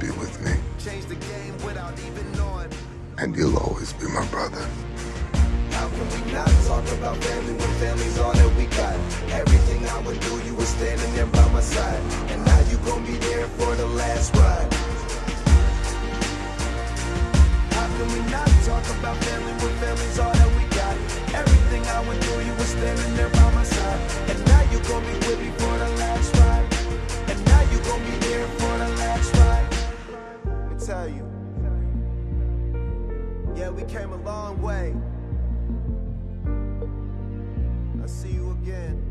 Be with me. And you'll always be my brother. How can we not talk about family when family's all that we got? Everything I would do, you were standing there by my side. And now you gon' be there for the last ride. How can we not talk about family when family's all that we got? Everything I would do, you were standing there by my side. Tell you. Yeah, we came a long way. I'll see you again.